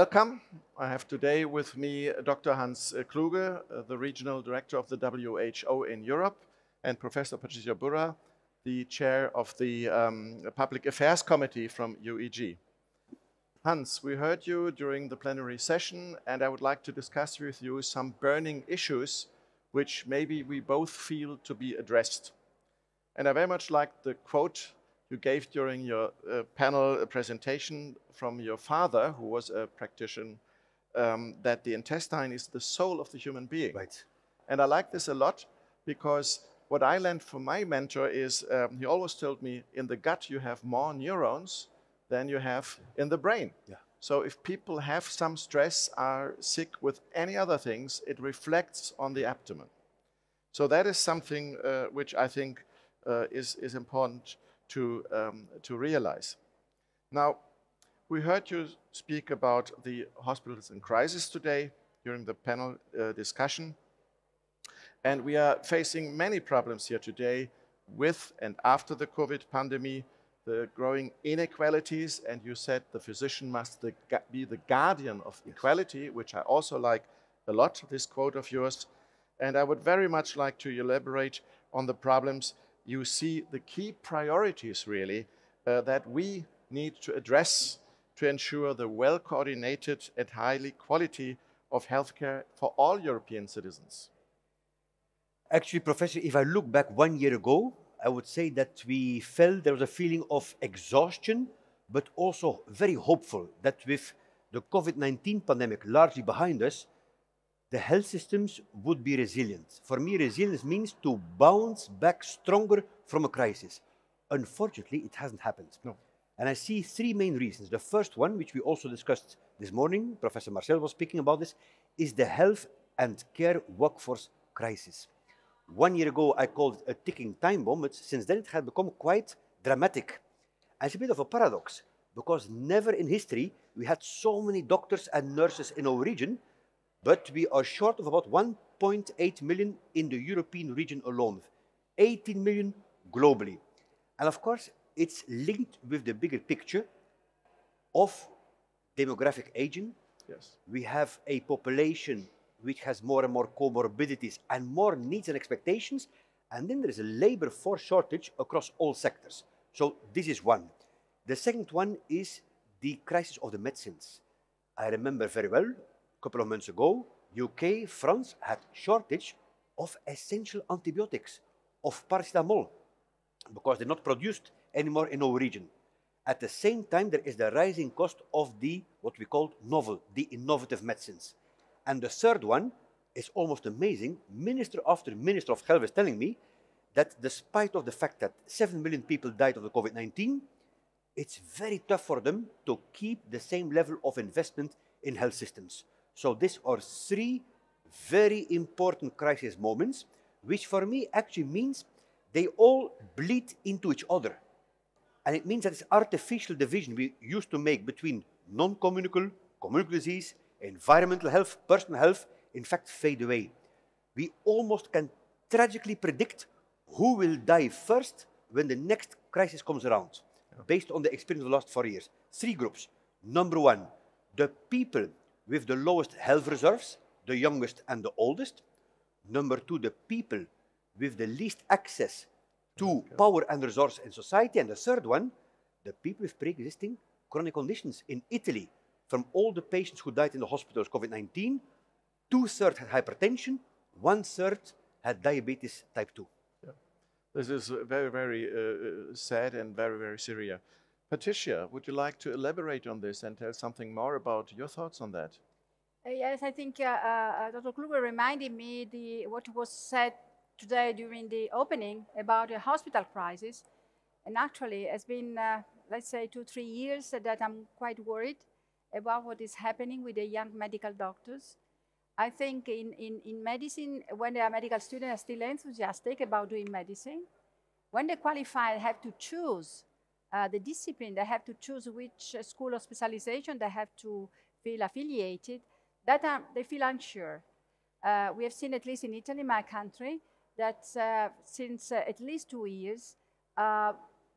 welcome. I have today with me Dr. Hans Kluge, uh, the Regional Director of the WHO in Europe, and Professor Patrizia Burra, the Chair of the um, Public Affairs Committee from UEG. Hans, we heard you during the plenary session, and I would like to discuss with you some burning issues which maybe we both feel to be addressed. And I very much like the quote you gave during your uh, panel presentation from your father, who was a practitioner, um, that the intestine is the soul of the human being. Right. And I like this a lot because what I learned from my mentor is um, he always told me in the gut you have more neurons than you have in the brain. Yeah. So if people have some stress, are sick with any other things, it reflects on the abdomen. So that is something uh, which I think uh, is, is important to, um, to realize. Now, we heard you speak about the hospitals in crisis today during the panel uh, discussion. And we are facing many problems here today with and after the COVID pandemic, the growing inequalities, and you said the physician must the, be the guardian of equality, which I also like a lot, this quote of yours. And I would very much like to elaborate on the problems you see the key priorities really uh, that we need to address to ensure the well-coordinated and highly quality of healthcare for all European citizens. Actually, Professor, if I look back one year ago, I would say that we felt there was a feeling of exhaustion, but also very hopeful that with the COVID-19 pandemic largely behind us, the health systems would be resilient. For me, resilience means to bounce back stronger from a crisis. Unfortunately, it hasn't happened. No. And I see three main reasons. The first one, which we also discussed this morning, Professor Marcel was speaking about this, is the health and care workforce crisis. One year ago, I called it a ticking time bomb, but since then it had become quite dramatic. And it's a bit of a paradox, because never in history we had so many doctors and nurses in our region, but we are short of about 1.8 million in the European region alone, 18 million globally. And of course, it's linked with the bigger picture of demographic aging. Yes. We have a population which has more and more comorbidities and more needs and expectations. And then there is a labor force shortage across all sectors. So this is one. The second one is the crisis of the medicines. I remember very well, couple of months ago, UK, France had shortage of essential antibiotics, of paracetamol, because they're not produced anymore in our region. At the same time, there is the rising cost of the, what we call novel, the innovative medicines. And the third one is almost amazing. Minister after minister of health is telling me that despite of the fact that 7 million people died of the COVID-19, it's very tough for them to keep the same level of investment in health systems. So these are three very important crisis moments, which for me actually means they all bleed into each other. And it means that this artificial division we used to make between non-communicable, communicable disease, environmental health, personal health, in fact, fade away. We almost can tragically predict who will die first when the next crisis comes around, based on the experience of the last four years. Three groups. Number one, the people with the lowest health reserves, the youngest and the oldest. Number two, the people with the least access to power and resource in society. And the third one, the people with pre-existing chronic conditions. In Italy, from all the patients who died in the hospitals COVID-19, two-thirds had hypertension, one-third had diabetes type 2. Yeah. This is very, very uh, sad and very, very serious. Patrizia, would you like to elaborate on this and tell something more about your thoughts on that? Uh, yes, I think uh, uh Dr. Kluge reminded me the, what was said today during the opening about the hospital crisis. And actually, it's been, uh, let's say, two, three years that I'm quite worried about what is happening with the young medical doctors. I think in, in, in medicine, when they are medical students are still enthusiastic about doing medicine, when they qualify, they have to choose uh, the discipline, they have to choose which uh, school of specialization they have to feel affiliated, that um, they feel unsure. Uh, we have seen, at least in Italy, my country, that uh, since uh, at least two years,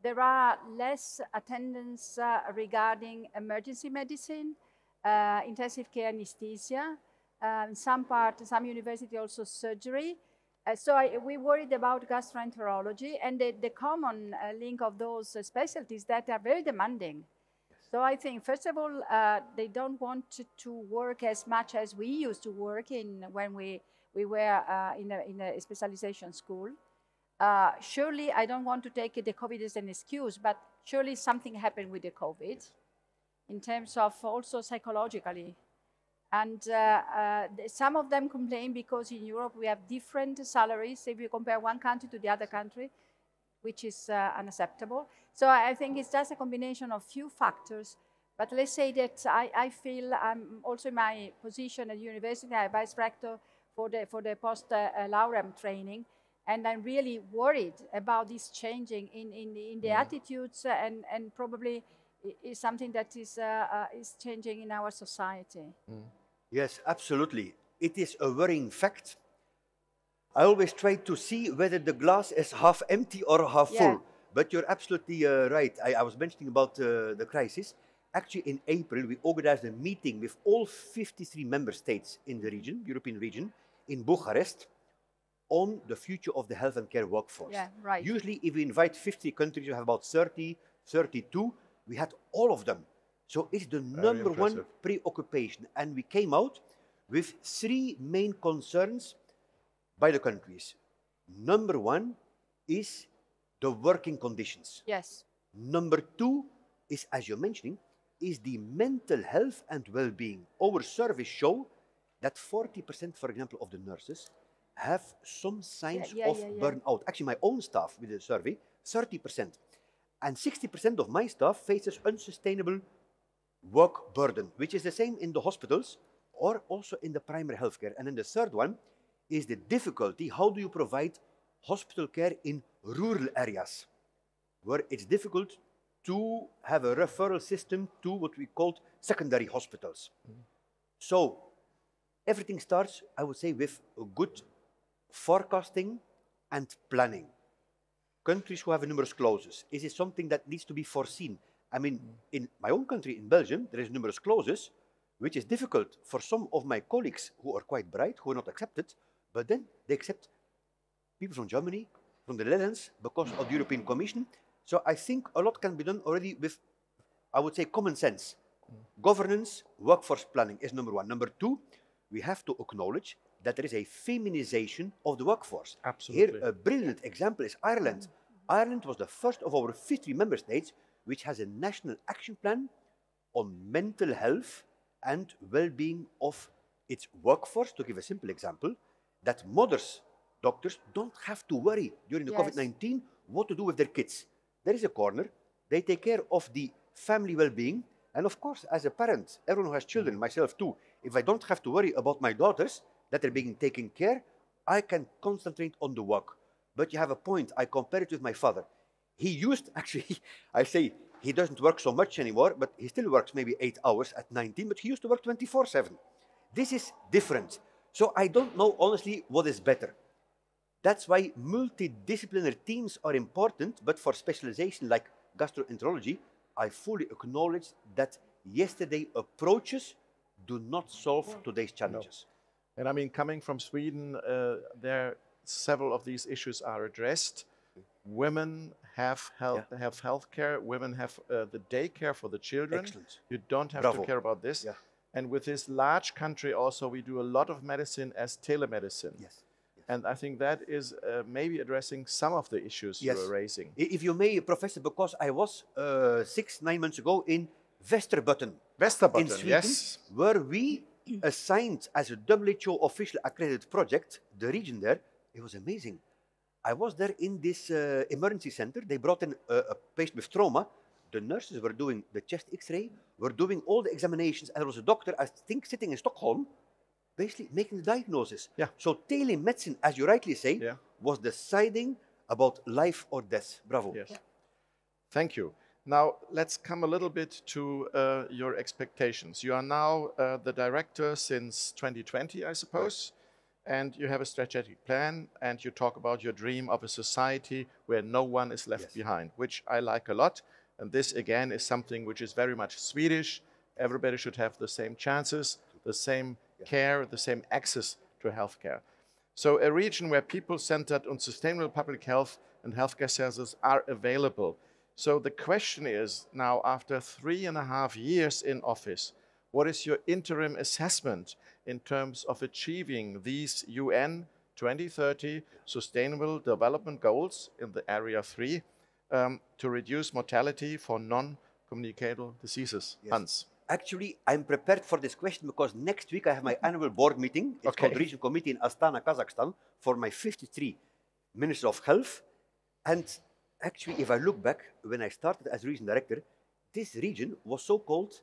there are less attendance regarding emergency medicine, intensive care anesthesia, in some part, some university also surgery. Uh, so I, we worried about gastroenterology and the, the common uh, link of those uh, specialties that are very demanding. So I think, first of all, uh, they don't want to, to, work as much as we used to work in when we, we were in a, in, a, specialization school. surely, I don't want to take the COVID as an excuse, but surely something happened with the COVID in terms of also psychologically. And uh, uh, some of them complain because in Europe we have different salaries if you compare one country to the other country, which is uh, unacceptable. So I think it's just a combination of few factors. But let's say that I, I feel I'm also in my position at university, I'm vice rector for the, for the post-laureate training. And I'm really worried about this changing in, in, in the mm. attitudes and, and probably is something that is, uh, uh, is changing in our society. Mm. Yes, absolutely. It is a worrying fact. I always try to see whether the glass is half empty or half yeah. full. But you're absolutely uh, right. I, I, was mentioning about uh, the crisis. Actually, in April, we organized a meeting with all 53 member states in the region, European region, in Bucharest, on the future of the health and care workforce. Yeah, right. Usually, if we invite 50 countries, we have about 30, 32. We had all of them. So it's the Very number impressive. one preoccupation. And we came out with three main concerns by the countries. Number one is the working conditions. Yes. Number two is, as you're mentioning, is the mental health and well-being. Our surveys show that 40%, for example, of the nurses have some signs yeah, yeah, of yeah, burnout. Actually, my own staff with the survey, 30%. And 60% of my staff faces unsustainable work burden, which is the same in the hospitals or also in the primary healthcare. And then the third one is the difficulty. How do you provide hospital care in rural areas where it's difficult to have a referral system to what we called secondary hospitals? Mm -hmm. So everything starts, I would say, with a good forecasting and planning countries who have numerus clausus? Is it something that needs to be foreseen? I mean, mm. in my own country, in Belgium, there is numerus clausus, which is difficult for some of my colleagues who are quite bright, who are not accepted, but then they accept people from Germany, from the Netherlands, because of the European Commission. So I think a lot can be done already with, I would say, common sense. Mm. Governance, workforce planning is number one. Number two, we have to acknowledge that there is a feminization of the workforce. Absolutely. Here, a brilliant example is Ireland. Mm. Ireland was the first of our 50 member states which has a national action plan on mental health and well-being of its workforce. To give a simple example, that mothers, doctors, don't have to worry during the yes. COVID-19 what to do with their kids. There is a corner. They take care of the family well-being. And of course, as a parent, everyone who has children, mm. myself too, if I don't have to worry about my daughters, that they're being taken care, I can concentrate on the work. But you have a point. I compare it with my father. He used, actually, I say he doesn't work so much anymore, but he still works maybe eight hours at 19, but he used to work 24 7. This is different. So I don't know, honestly, what is better. That's why multidisciplinary teams are important, but for specialization like gastroenterology, I fully acknowledge that yesterday approaches do not solve today's challenges. No. And I mean, coming from Sweden, uh, there several of these issues are addressed. Women have health yeah. have health care. Women have uh, the daycare for the children. Excellent. You don't have Bravo. to care about this. Yeah. And with this large country, also we do a lot of medicine as telemedicine. Yes. And I think that is uh, maybe addressing some of the issues yes. you are raising. If you may, Professor, because I was uh, six, nine months ago in Västerbotten. Västerbotten, in Sweden, yes. Where we assigned as a WHO official accredited project, the region there, it was amazing. I was there in this uh, emergency center. They brought in a, a, patient with trauma. The nurses were doing the chest x-ray, were doing all the examinations, and there was a doctor, I think, sitting in Stockholm, basically making the diagnosis. Yeah. So telemedicine, as you rightly say, yeah. was deciding about life or death. Bravo. Yes. Yeah. Thank you. Now, let's come a little bit to uh, your expectations. You are now uh, the director since 2020, I suppose, and you have a strategic plan, and you talk about your dream of a society where no one is left yes. behind, which I like a lot. And this, again, is something which is very much Swedish everybody should have the same chances, the same care, the same access to healthcare. So a region where people-centered and sustainable public health and healthcare services are available. So the question is now, after three and a half years in office, what is your interim assessment in terms of achieving these UN 2030 Sustainable Development Goals in the Area 3 um, to reduce mortality for non-communicable diseases? Yes. Hans. Actually, I'm prepared for this question because next week I have my annual board meeting. It's called Okay. Regional Committee in Astana, Kazakhstan, for my 53 Minister of Health. And actually, if I look back, when I started as region director, this region was so-called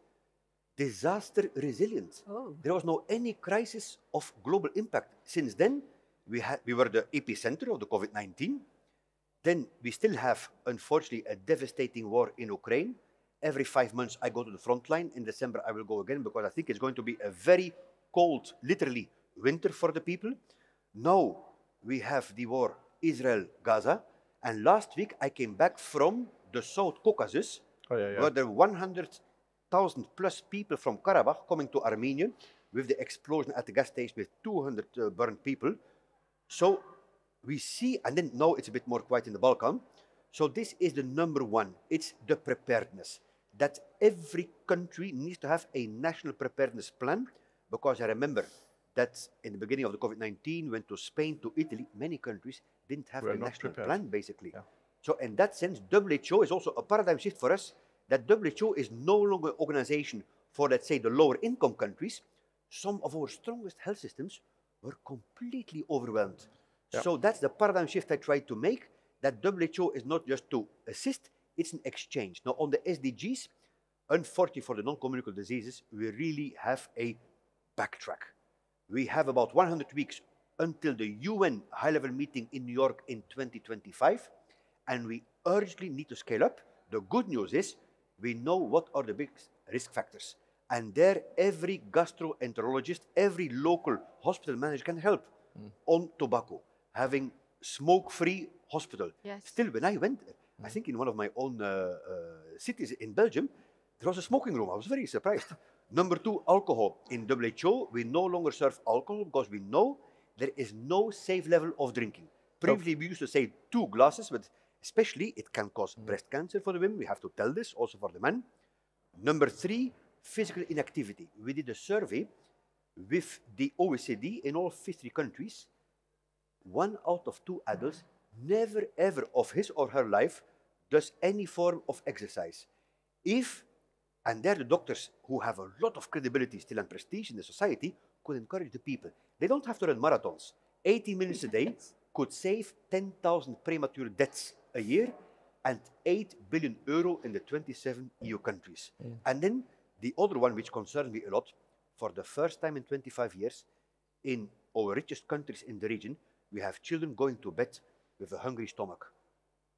disaster resilient. Oh. There was no any crisis of global impact. Since then, we, had, we were the epicenter of the COVID-19. Then we still have, unfortunately, a devastating war in Ukraine. Every five months, I go to the front line. In December, I will go again because I think it's going to be a very cold, literally, winter for the people. Now we have the war Israel-Gaza. And last week, I came back from the South Caucasus, Oh, yeah, yeah. where there were 100,000 plus people from Karabakh coming to Armenia with the explosion at the gas station with 200 uh, burned people. So we see, and then now it's a bit more quiet in the Balkan. So this is the number one. It's the preparedness. That every country needs to have a national preparedness plan because I remember that in the beginning of the COVID-19, went to Spain, to Italy, many countries didn't have Were a national prepared. plan, basically. Yeah. So in that sense, WHO is also a paradigm shift for us. That WHO is no longer an organization for, let's say, the lower income countries. Some of our strongest health systems were completely overwhelmed. Yeah. So that's the paradigm shift I tried to make. That WHO is not just to assist, it's an exchange. Now, on the SDGs, unfortunately for the non-communicable diseases, we really have a backtrack. We have about 100 weeks until the UN high-level meeting in New York in 2025, and we urgently need to scale up. The good news is we know what are the big risk factors, and there every gastroenterologist, every local hospital manager can help on tobacco, having smoke-free hospital. Yes. Still, when I went, there, I think in one of my own uh, uh, cities in Belgium, there was a smoking room. I was very surprised. Number two, alcohol. In WHO, we no longer serve alcohol because we know there is no safe level of drinking. Previously, we used to say two glasses, but especially it can cause mm. breast cancer for the women. We have to tell this also for the men. Number three, physical inactivity. We did a survey with the OECD in all 50 countries. One out of two adults never ever of his or her life does any form of exercise. If, and they're the doctors who have a lot of credibility still and prestige in the society, could encourage the people. They don't have to run marathons. 80 minutes a day could save 10,000 premature deaths a year and 8 billion euro in the 27 EU countries. And then the other one, which concerns me a lot, for the first time in 25 years, in our richest countries in the region, we have children going to bed with a hungry stomach.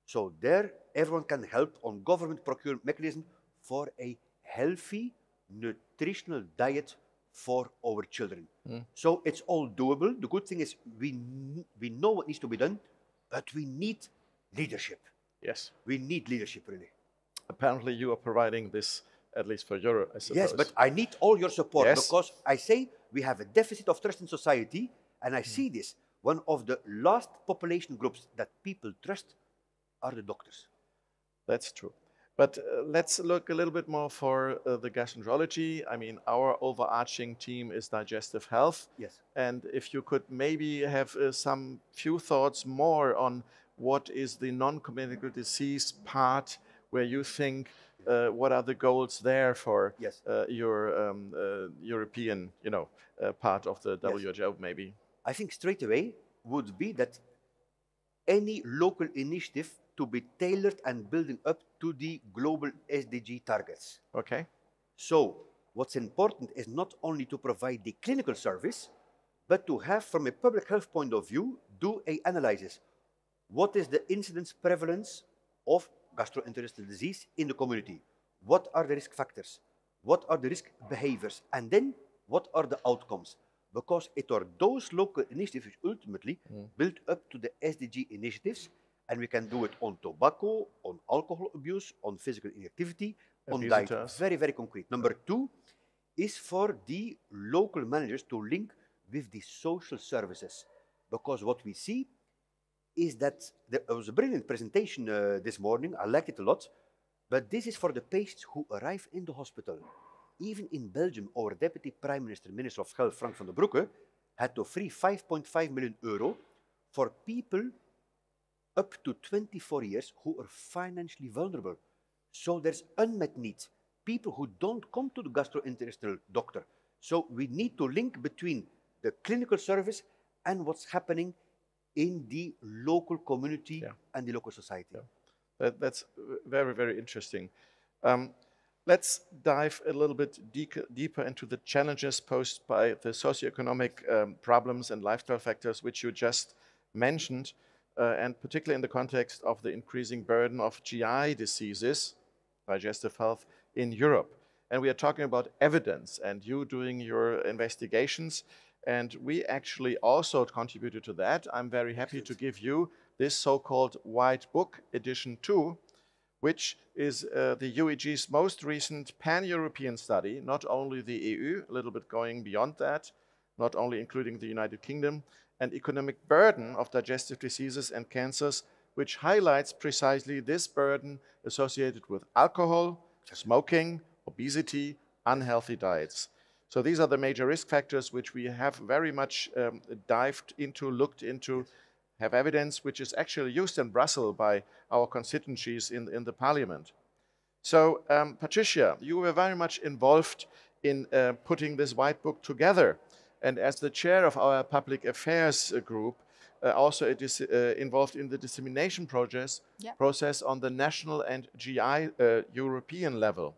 So there, everyone can help on government procurement mechanism for a healthy, nutritional diet for our children. Hmm. So it's all doable. The good thing is we, we know what needs to be done, but we need leadership. Yes. We need leadership, really. Apparently, you are providing this, at least for Europe, I suppose. Yes, but I need all your support Yes. because I say we have a deficit of trust in society, and. I see this. One of the last population groups that people trust are the doctors. That's true. But uh, let's look a little bit more for uh, the gastroenterology. I mean, our overarching team is digestive health. Yes. And if you could maybe have uh, some few thoughts more on what is the non-communicable disease part, where you think uh, what are the goals there for Yes. uh, your um, uh, European, you know, uh, part of the WHO maybe. I think straight away would be that any local initiative to be tailored and building up to the global SDG targets. Okay. So, what's important is not only to provide the clinical service, but to have, from a public health point of view, do a analysis. What is the incidence prevalence of gastrointestinal disease in the community? What are the risk factors? What are the risk behaviors? And then, what are the outcomes? Because it are those local initiatives which ultimately hmm. build up to the SDG initiatives, and we can do it on tobacco, on alcohol abuse, on physical inactivity, on visitors. diet. Very, very concrete. Number two is for the local managers to link with the social services. Because what we see is that there was a brilliant presentation uh, this morning. I liked it a lot. But this is for the patients who arrive in the hospital. Even in Belgium, our Deputy Prime Minister, Minister of Health, Frank Vandenbroucke, had to free 5.5 million euro for people up to 24 years who are financially vulnerable. So there's unmet need. People who don't come to the gastrointestinal doctor. So we need to link between the clinical service and what's happening in the local community Yeah. and the local society. Yeah. That, that's very, very interesting. Um, let's dive a little bit deeper, deeper into the challenges posed by the socioeconomic um, problems and lifestyle factors which you just mentioned, uh, and particularly in the context of the increasing burden of GI diseases, digestive health, in Europe. And we are talking about evidence and you doing your investigations. And we actually also contributed to that. I'm very happy to give you this so-called White Book Edition 2, which is uh, the UEG's most recent pan-European study, not only the EU, a little bit going beyond that, not only including the United Kingdom, and economic burden of digestive diseases and cancers, which highlights precisely this burden associated with alcohol, smoking, obesity, unhealthy diets. So these are the major risk factors which we have very much um, dived into, looked into, have evidence which is actually used in Brussels by our constituencies in, in the parliament. So um, Patrizia, you were very much involved in uh, putting this white book together. And as the chair of our public affairs group, uh, also it is uh, involved in the dissemination process, Yeah. process on the national and GI uh, European level.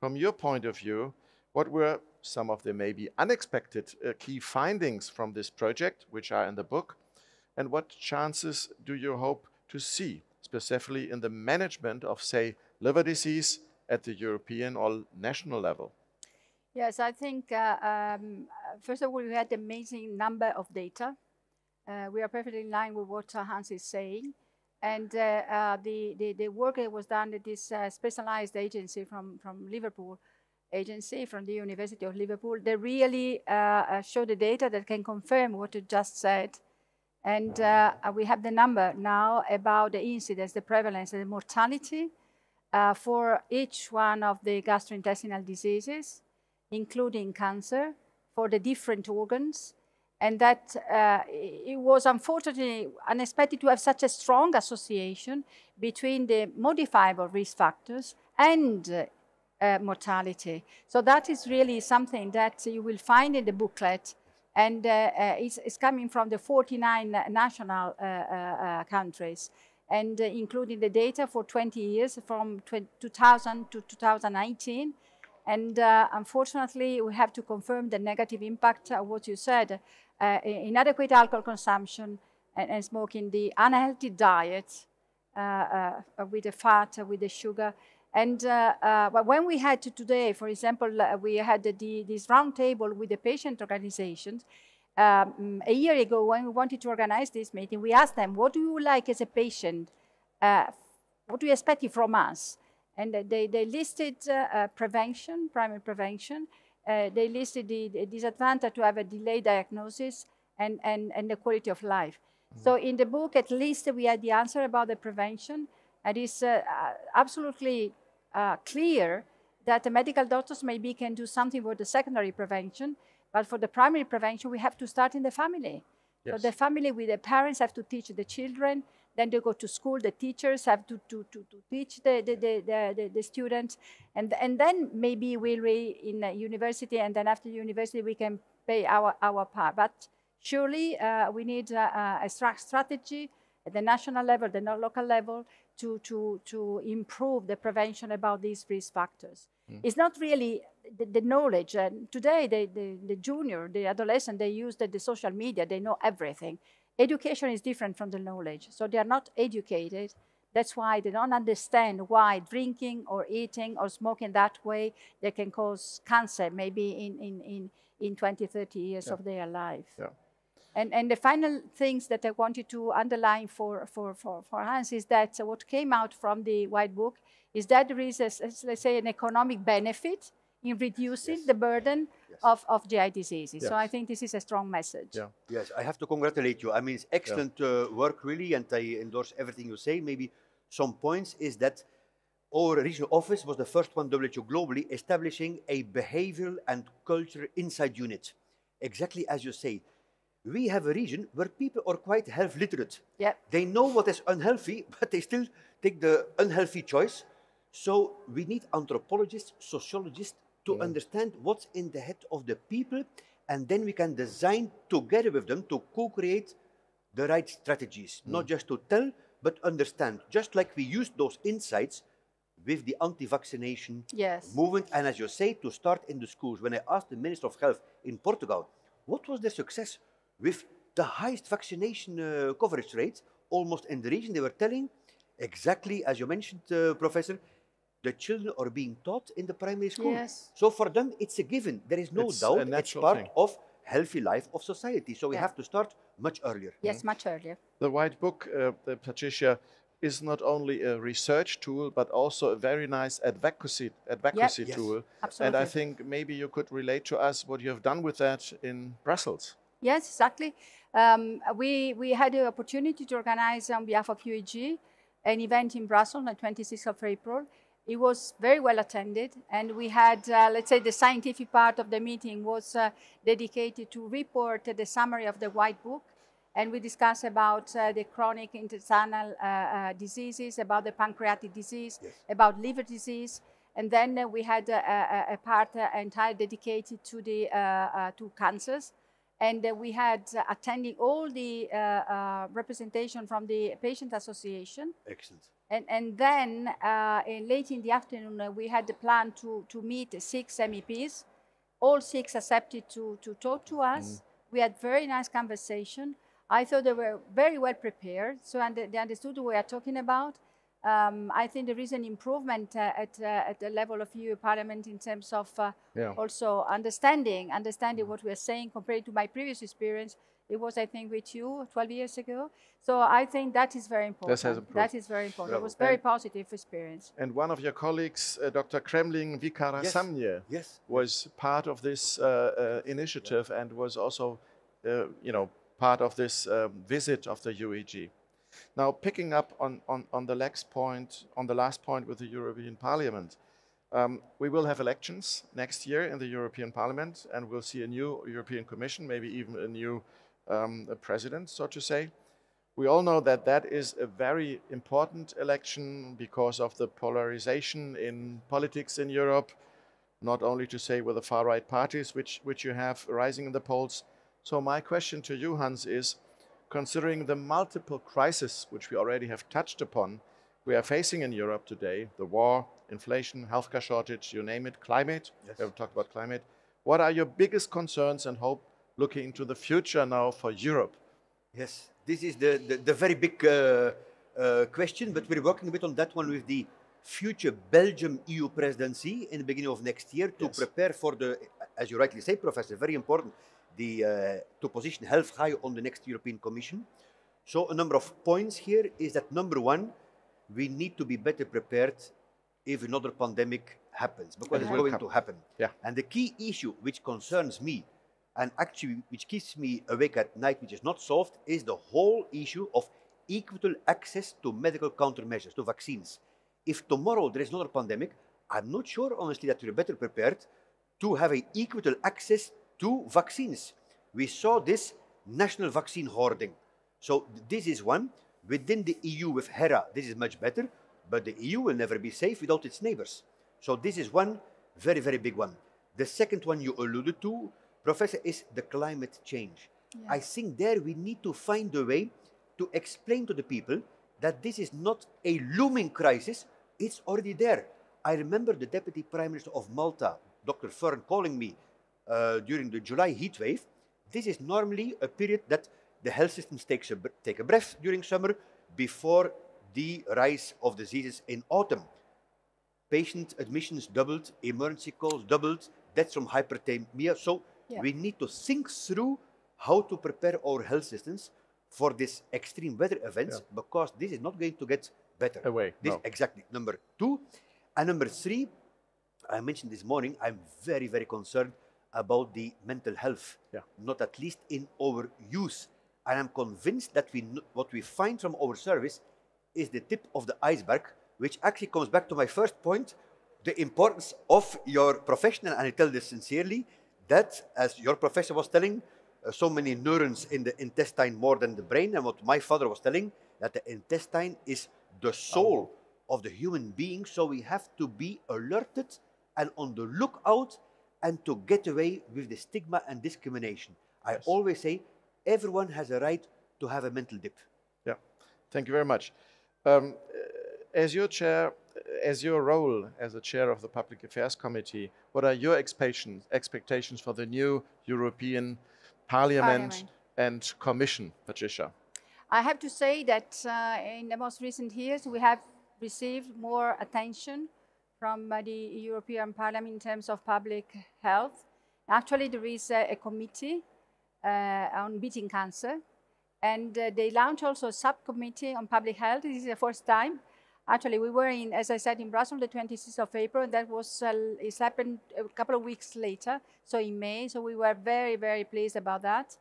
From your point of view, what were some of the maybe unexpected uh, key findings from this project, which are in the book, and what chances do you hope to see, specifically in the management of, say, liver disease at the European or national level? Yes, I think, uh, um, first of all, we had amazing number of data. Uh, we are perfectly in line with what Hans is saying. And uh, uh, the, the, the work that was done at this uh, specialized agency from, from Liverpool, agency from the University of Liverpool, they really uh, uh, show the data that can confirm what you just said. And uh, uh, we have the number now about the incidence, the prevalence, and the mortality uh, for each one of the gastrointestinal diseases including cancer, for the different organs. And that uh, it was unfortunately unexpected to have such a strong association between the modifiable risk factors and uh, mortality. So that is really something that you will find in the booklet. And uh, uh, it's, it's coming from the 49 national uh, uh, countries and including the data for 20 years from 2000 to 2019. And unfortunately, we have to confirm the negative impact of what you said, inadequate alcohol consumption and, and smoking, the unhealthy diet with the fat, with the sugar. And uh, uh, but when we had to today, for example, uh, we had the, this roundtable with the patient organizations. Um, a year ago, when we wanted to organize this meeting, we asked them, what do you like as a patient? Uh, what do you expect from us? And they, they listed uh, uh, prevention, primary prevention. Uh, they listed the, the disadvantage to have a delayed diagnosis and, and, and the quality of life. So in the book, at least we had the answer about the prevention. And it's absolutely uh, clear that the medical doctors maybe can do something for the secondary prevention, but for the primary prevention, we have to start in the family. So the family with the parents have to teach the children, then they go to school, the teachers have to, to, to, to teach the, the, the, the, the, students, and, and then maybe we'll be in a university, and then after university, we can pay our, our part. But surely uh, we need uh, uh, a stra- strategy at the national level, the local level, to, to, to improve the prevention about these risk factors. It's not really the, the knowledge. Uh, today, the, the, the junior, the adolescent, they use the, the social media, they know everything. Education is different from the knowledge. So they are not educated. That's why they don't understand why drinking or eating or smoking that way, they can cause cancer maybe in, in, in, in 20, 30 years Yeah. of their life. Yeah. And, and the final things that I wanted to underline for, for, for, for Hans is that what came out from the White Book is that there is, a, let's say, an economic benefit in reducing Yes. the burden Yes. of, of GI diseases. So I think this is a strong message. Yeah. Yes, I have to congratulate you. I mean, it's excellent uh, work, really, and I endorse everything you say. Maybe some points is that our regional office was the first one, WHO globally, establishing a behavioral and culture insight unit. Exactly as you say. We have a region where people are quite health literate. Yeah. They know what is unhealthy, but they still take the unhealthy choice. So we need anthropologists, sociologists to understand what's in the head of the people, and then we can design together with them to co-create the right strategies, mm. not just to tell, but understand. Just like we used those insights with the anti-vaccination Yes. movement, and as you say, to start in the schools. When I asked the Minister of Health in Portugal, what was their success with the highest vaccination uh, coverage rate almost in the region, they were telling exactly as you mentioned, uh, Professor, the children are being taught in the primary school. Yes. So for them, it's a given. There is no It's doubt it's natural part thing. of healthy life of society. So we Yeah. have to start much earlier. Yes, much earlier. The White Book, uh, the Patrizia, is not only a research tool, but also a very nice advocacy, advocacy Yes. tool. Absolutely. And I think maybe you could relate to us what you have done with that in Brussels. Yes, exactly. Um, we, we had the opportunity to organize on behalf of UEG an event in Brussels on the 26th of April. It was very well attended, and we had, uh, let's say, the scientific part of the meeting was uh, dedicated to report the summary of the White Book, and we discussed about uh, the chronic intestinal uh, uh, diseases, about the pancreatic disease, Yes. about liver disease, and then uh, we had a, a part uh, entire dedicated to the to cancers and uh, we had uh, attending all the uh, uh, representation from the patient association. Excellent. and, and then uh, in, late in the afternoon uh, we had the plan to, to meet six meps all six accepted to, to talk to us. We had very nice conversation. I thought they were very well prepared. So and they understood what we are talking about um, I think there is an improvement uh, at, uh, at the level of EU Parliament in terms of uh, Yeah. also understanding, understanding what we are saying compared to my previous experience. It was, I think, with you 12 years ago. So I think that is very important. has improved. That is very important. It Bravo. was very And- positive experience. And one of your colleagues, uh, Dr. Kremlin Wickramasinghe, Yes. was part of this uh, uh, initiative and was also, uh, you know, part of this um, visit of the UEG. Now, picking up on, on, on the next point, on the last point with the European Parliament, um, we will have elections next year in the European Parliament, and we'll see a new European Commission, maybe even a new um, president, so to say. We all know that that is a very important election because of the polarization in politics in Europe, not only to say with the far right parties, which, which you have rising in the polls. So, my question to you, Hans, is considering the multiple crises which we already have touched upon, we are facing in Europe today the war, inflation, healthcare shortage, you name it, climate. Yes. We have talked about climate. What are your biggest concerns and hope looking into the future now for Europe? Yes, this is the, the, the very big uh, uh, question, but we're working a bit on that one with the future Belgium EU presidency in the beginning of next year to Yes. prepare for the, as you rightly say, Professor, very important, the, uh, to position health high on the next European Commission. So a number of points here is that number one, we need to be better prepared if another pandemic happens, because it it's going come. to happen. Yeah. And the key issue which concerns me and actually which keeps me awake at night, which is not solved, is the whole issue of equitable access to medical countermeasures, to vaccines. If tomorrow there is another pandemic, I'm not sure, honestly, that we're better prepared to have an equitable access to vaccines. We saw this national vaccine hoarding. So this is one. Within the EU with HERA, this is much better, but the EU will never be safe without its neighbors. So this is one very, very big one. The second one you alluded to, Professor, is the climate change. I think there we need to find a way to explain to the people that this is not a looming crisis, it's already there. I remember the Deputy Prime Minister of Malta, Dr. Fearne, calling me uh, during the July heat wave. This is normally a period that the health systems takes a, take a breath during summer before the rise of diseases in autumn. Patient admissions doubled, emergency calls doubled, deaths from hyperthermia. So Yeah. we need to think through how to prepare our health systems for this extreme weather events Yeah. because this is not going to get better. Away, This no. exactly number two, and number three. I mentioned this morning. I'm very very concerned about the mental health, Yeah. not at least in our youth. And I'm convinced that we what we find from our service is the tip of the iceberg, which actually comes back to my first point, the importance of your profession. And I tell this sincerely, that as your professor was telling, uh, so many neurons in the intestine more than the brain, and what my father was telling, that the intestine is the soul of the human being. So we have to be alerted and on the lookout and to get away with the stigma and discrimination. I Yes. always say everyone has a right to have a mental dip. Yeah, thank you very much. Um, uh, as your chair, as your role as a chair of the Public Affairs Committee, what are your expectations expectations for the new European Parliament, Parliament. and Commission, Patrizia? I have to say that uh, in the most recent years, we have received more attention from uh, the European Parliament in terms of public health. Actually, there is a, committee uh, on beating cancer, and uh, they launched also a subcommittee on public health. This is the first time. Actually, we were in, as I said, in Brussels the 26th of April. and That was it happened a couple of weeks later, so in May. So we were very, very pleased about that.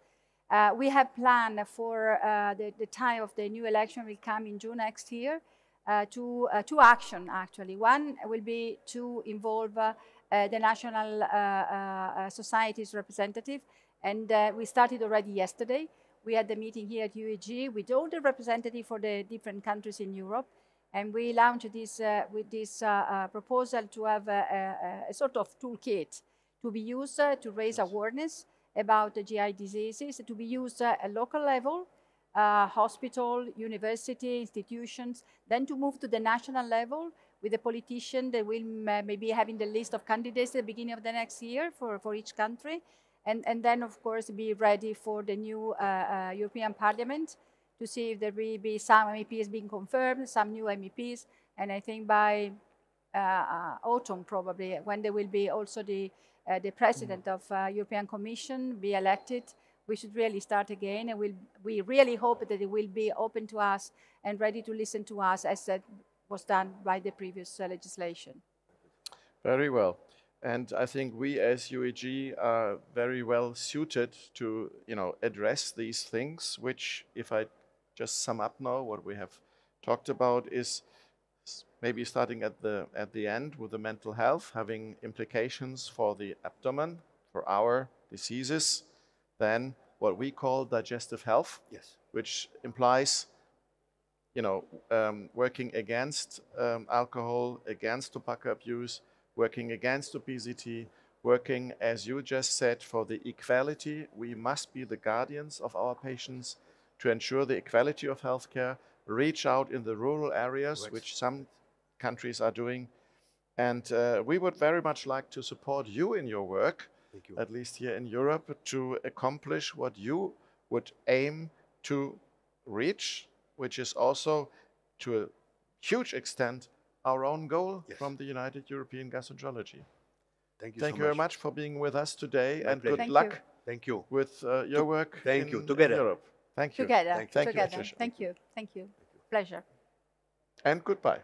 Uh, we have planned for uh, the, the time of the new election will come in June next year uh, to uh, two action actually. One will be to involve uh, the national societies representative, and uh, we started already yesterday. We had the meeting here at UEG with all the representatives for the different countries in Europe, and we launched this uh, with this uh, uh, proposal to have a, a, a sort of toolkit to be used uh, to raise awareness about the GI diseases, to be used uh, at local level, uh, hospital, university, institutions, then to move to the national level with a politician that will ma- maybe having the list of candidates at the beginning of the next year for, for each country. And, and then, of course, be ready for the new uh, uh, European Parliament to see if there will be some MEPs being confirmed, some new MEPs. And I think by uh, uh, autumn probably, when there will be also the, uh, the president of uh, European Commission be elected, we should really start again. And we'll, we really hope that it will be open to us and ready to listen to us as that was done by the previous uh, legislation. Very well. And I think we as UEG are very well suited to, you know, address these things, which if I just sum up now what we have talked about is maybe starting at the at the end with the mental health having implications for the abdomen, for our diseases, then what we call digestive health, Yes. which implies you know, um, working against um, alcohol, against tobacco abuse, working against obesity, working, as you just said, for the equality. We must be the guardians of our patients to ensure the equality of healthcare, reach out in the rural areas, Correct. which some countries are doing. And uh, we would very much like to support you in your work. At least here in Europe, to accomplish what you would aim to reach, which is also to a huge extent our own goal Yes. from the United European Gastroenterology. Thank you Thank so you very much for being with us today My and pleasure. good Thank luck you. Thank you. with uh, your work Thank in, you. in Together. Europe. Thank you. Together, Thank you. Thank you, together. Thank you. Thank you. Pleasure. And goodbye.